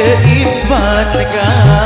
seimbangkan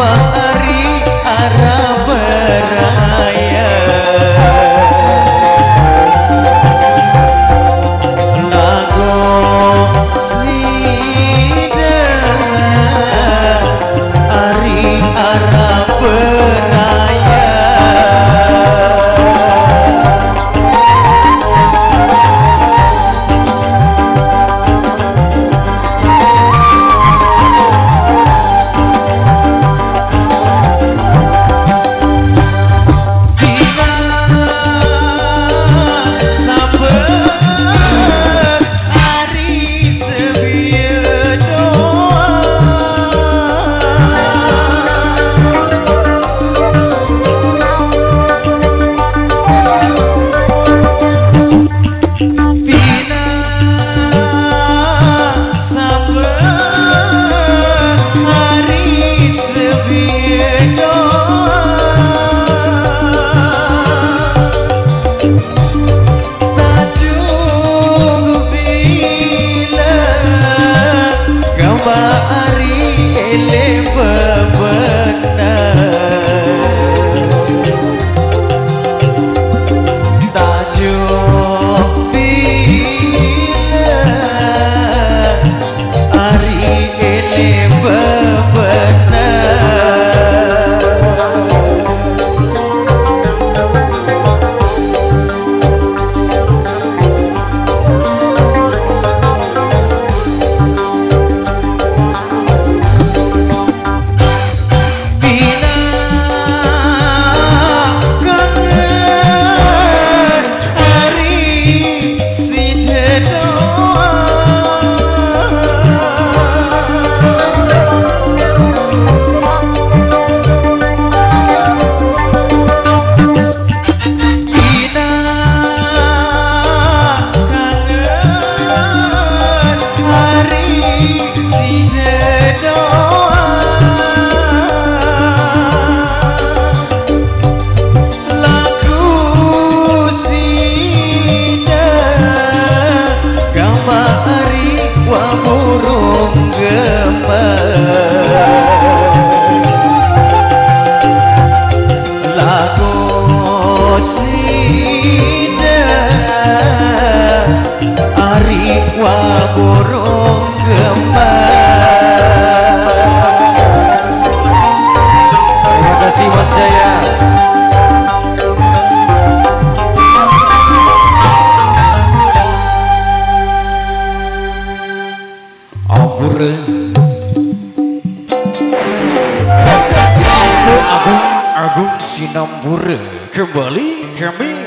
晚安 to Agung Agung Sinambura kembali kami